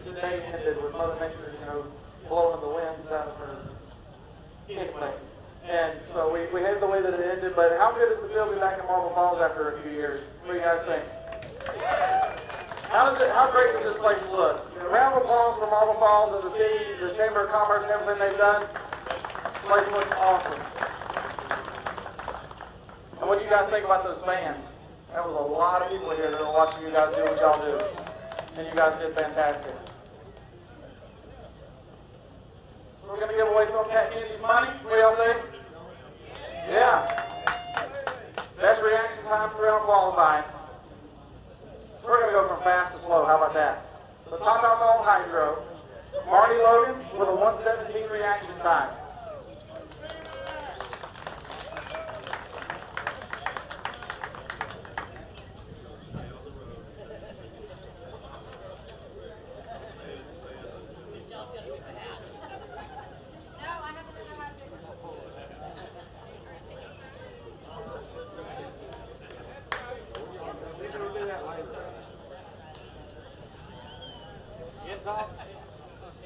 today ended with Mother Nature, you know, blowing the winds out of her anyways. And so we, we hated the way that it ended, but how good is to feel be back in Marble Falls after a few years? What do you guys think? How does it, how great does this place look? A round of applause for Marble Falls and the city, the Chamber of Commerce and everything they've done. This place looks awesome. And what do you guys think about those fans? There was a lot of people here that are watching you guys do what y'all do. And you guys did fantastic. We're gonna give away some Cat money. What y'all think? Yeah. Best reaction time throughout qualifying. We're gonna go from fast to slow. How about that? The top alcohol hydro. Marty Logan with a 117 reaction time.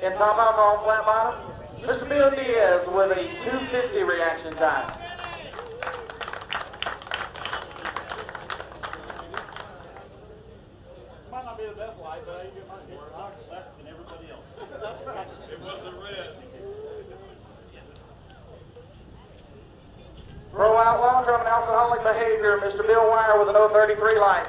In top alcohol flat bottom, Mr. Bill Diaz with a 250 reaction time. Might not be the best light, but you might get sucked less than everybody else. That's right. It wasn't red. Pro outlaw from alcoholic behavior, Mr. Bill Wire with an 033 light.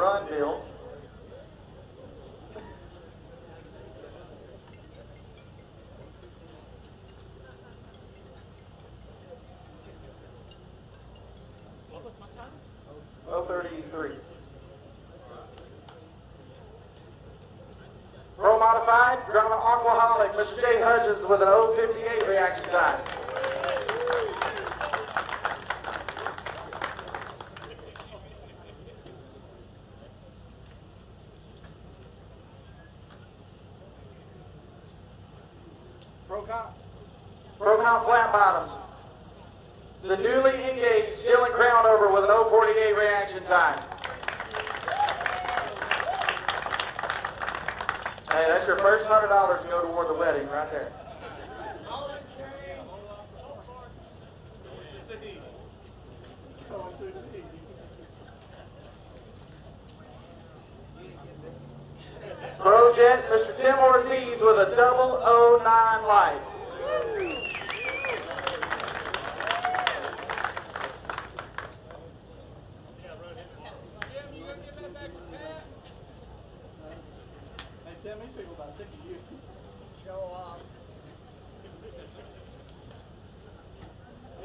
Run, Bill. What was my time? 033. Pro modified, drama aquaholic, Mr. Jay Hudgens with an 058 reaction time. Pro cop. Pro count flat bottoms. The newly 40-day reaction time. Hey, that's your first hundred dollars to go toward the wedding, right there. Projet, Mr. Tim Ortiz with a 009 life.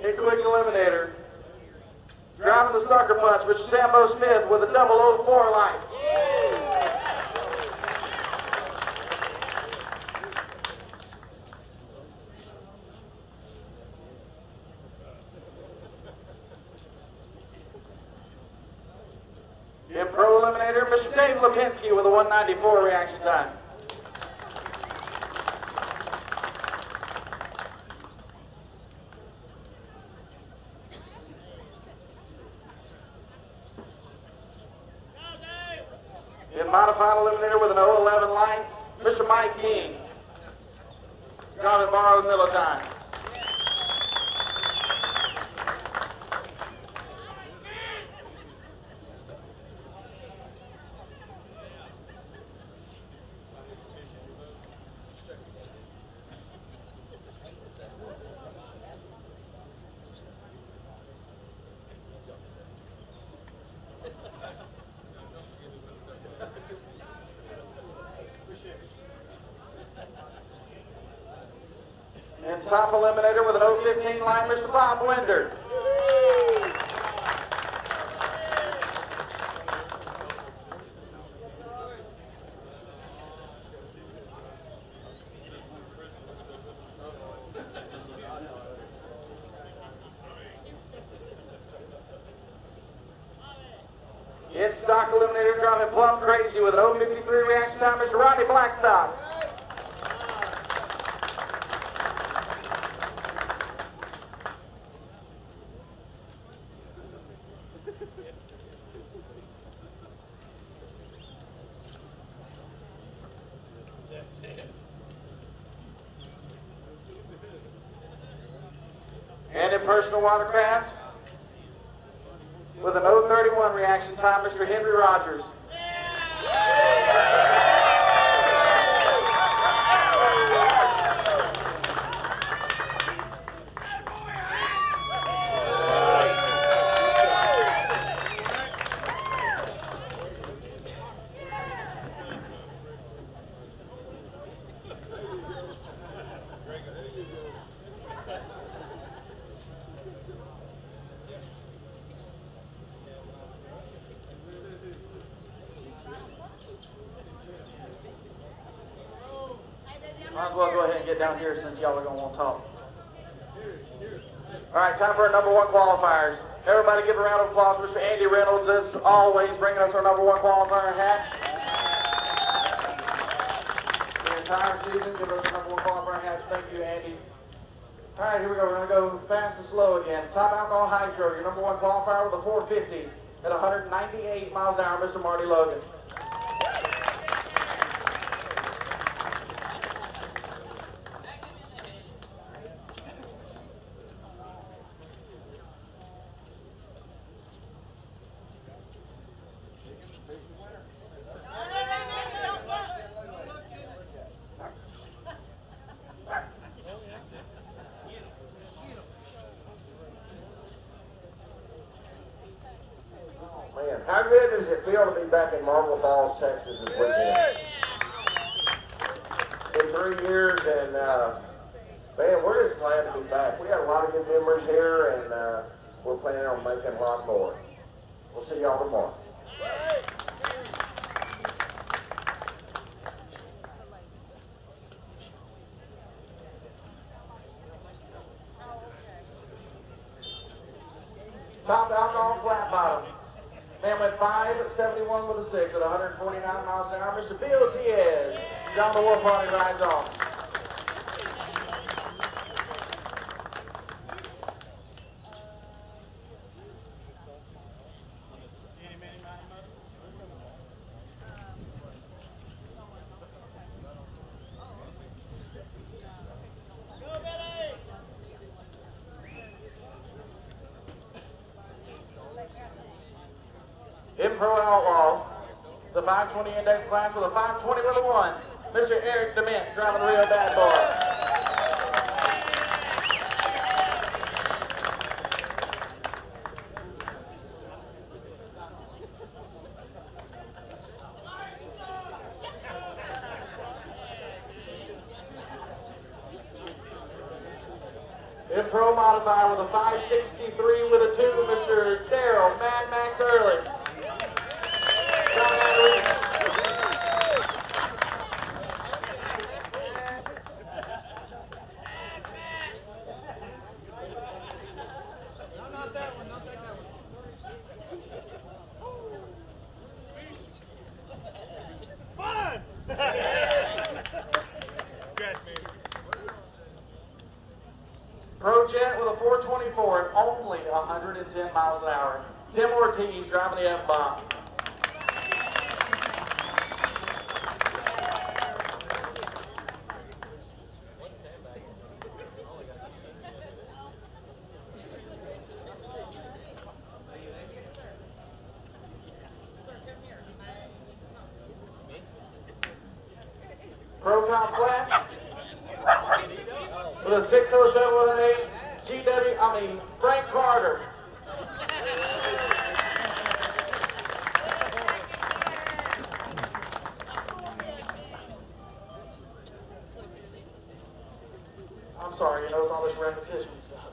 Hit quick eliminator. Driving the sucker punch, Mr. Sambo Smith with a double O four light. In pro eliminator, Mr. Dave Lipinski with a 194 reaction time. In modified eliminator with an 011 light, Mr. Mike King. Jonathan Morrow Miller time. And top eliminator with an 015 line, Mr. Bob Winder. In stock eliminator driving plumb crazy with an 053 reaction time, Mr. Rodney Blackstock. Personal watercraft. With an 031 reaction time, Mr. Henry Rogers. Might as well go ahead and get down here since y'all are gonna want to talk. All right, time for our number one qualifiers. Everybody give a round of applause for Mr. Andy Reynolds, as always, bringing us our number one qualifier hat. The entire season, give us our number one qualifier hats. Thank you, Andy. All right, here we go. We're gonna go fast and slow again. Top alcohol hydro, your number one qualifier with a 450 at 198 miles an hour, Mr. Marty Logan. How good does it feel to be back in Marble Falls, Texas this weekend? Been three years and, uh, man, we're just glad to be back. We got a lot of good memories here and, uh, we're planning on making a lot more. We'll see y'all tomorrow. Top alcohol flat bottom. Man went 5 at 71 6 at 149 miles an hour. Mr. Bill Diaz. John the War Party rides on. Impro Outlaw. The 520 index class with a 520 with a 1. Mr. Eric Dement driving the real bad boy. Impro modifier with a 563 with a 2, Mr. Daryl Mad Max Early. John Anderson. Fun! Congrats, man. ProJet with a 424 at only 110 miles an hour. Tim Ortiz driving the F-bomb. Procom flat. With a 607 with an 8, GW, I mean, Frank Carter. I'm sorry, you know, it's all this repetition stuff.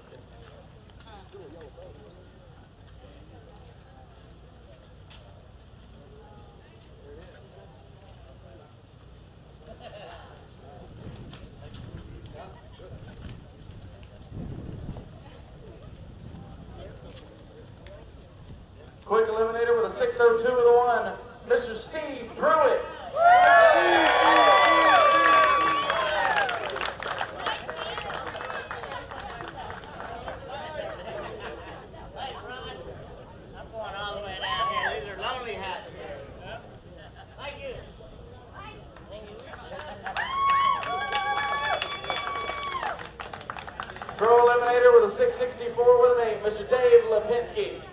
the 664 with a name, Mr. Dave Lipinski.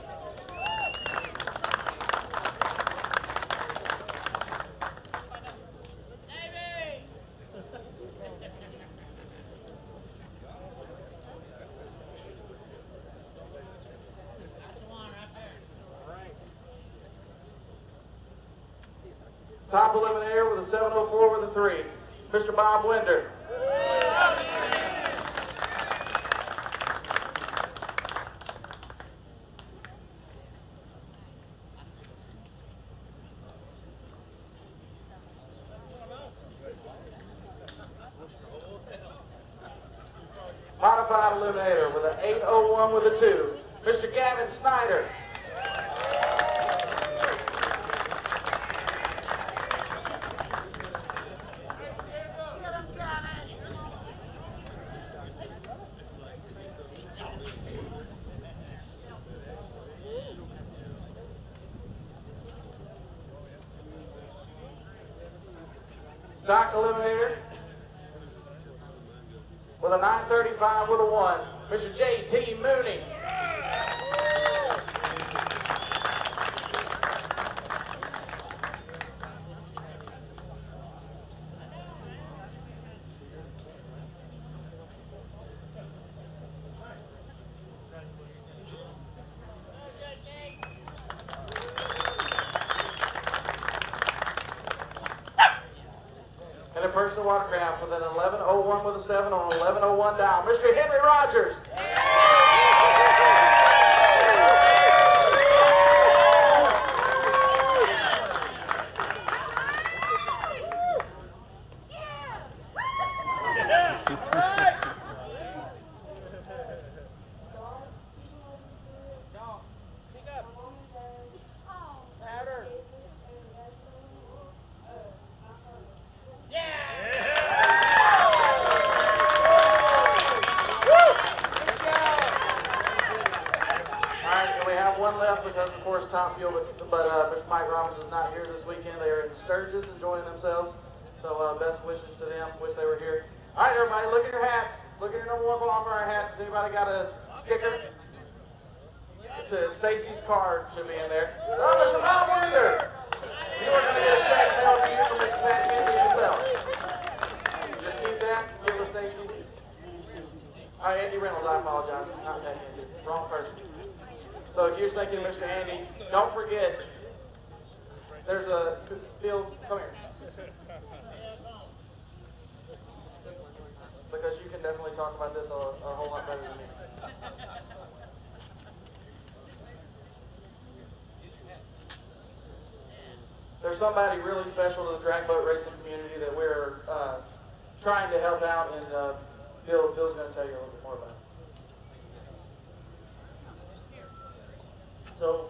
With an 801 with a 2. Mr. Gavin Snyder, 935 with a one. Mr. J.T. Mooney. in there. Thomas, your mom over here. You are going to get a check. That will be you from the family as well. Just keep that. Give us thank you. All right, Andy Reynolds, I apologize. Not that Andy. Wrong person. So here's thanking Mr. Andy. Don't forget, there's a field. Come here. Because you can definitely talk about this a, a whole lot better than me. there's somebody really special to the drag boat racing community that we're uh, trying to help out, and uh, Bill, Bill's going to tell you a little bit more about it. So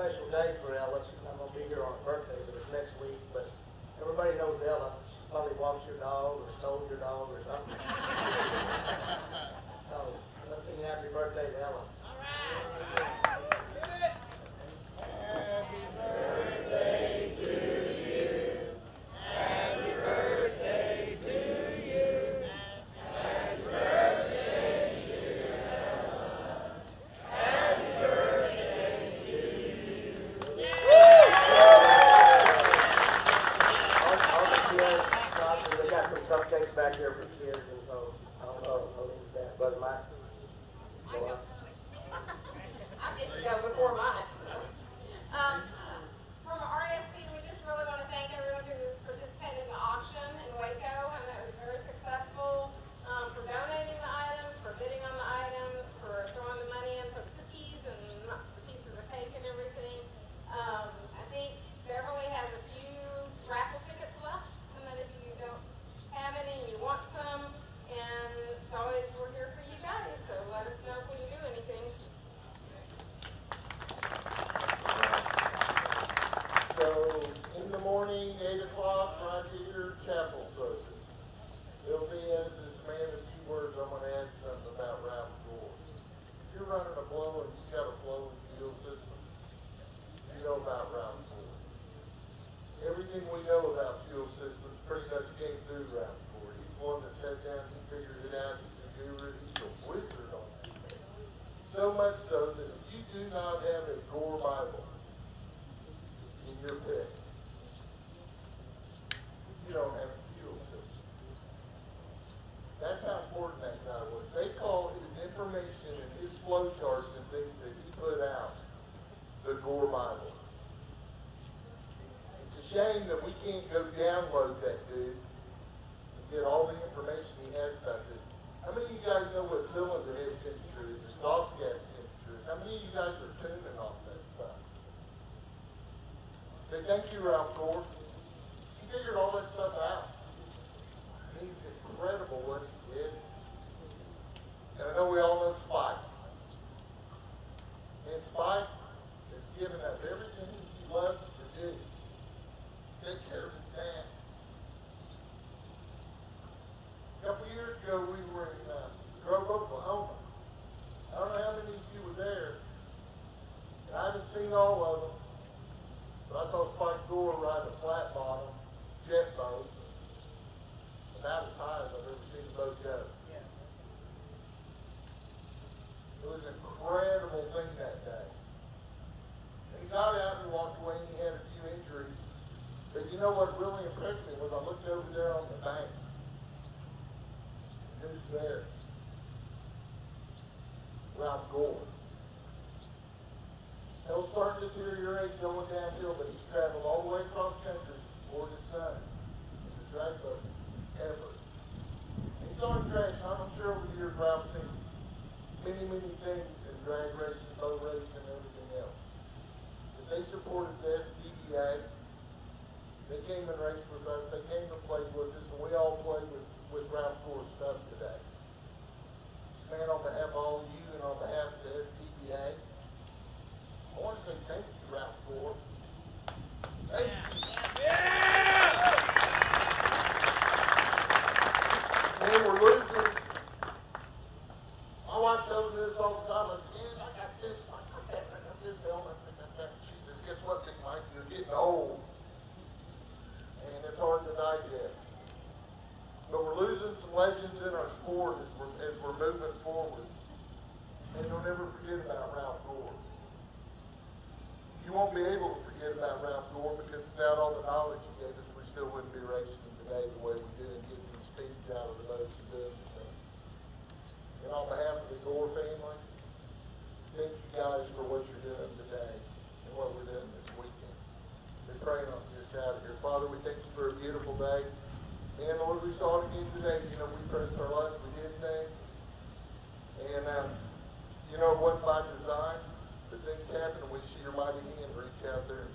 special day for Ella. I'm going to be here on her birthday, but it's next week. But everybody knows Ella. Probably walks your dog or sold your dog or something. so, let's sing happy birthday to Ella. All right. relaxes. Relax. shame that we can't go download that dude and get all the information he has about this. How many of you guys know what cylinder head temperature is, exhaust gas temperature is? How many of you guys are tuning off that stuff? Say thank you, Ralph Gore. He figured all that stuff out. He's incredible what he did. And I know we all know seen all of them. But I thought Spike Gore ride a flat bottom jet boat about as high as I've ever seen a boat go. Yes. It was an incredible thing that day. And he got out and walked away and he had a few injuries. But you know what really impressed me was I looked over there on the bank many things in drag racing, boat racing, and everything else. If they supported the SDBA. they came and raced with us, they came and played with us, and we all played with, with round four stuff hand